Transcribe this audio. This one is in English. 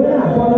buena.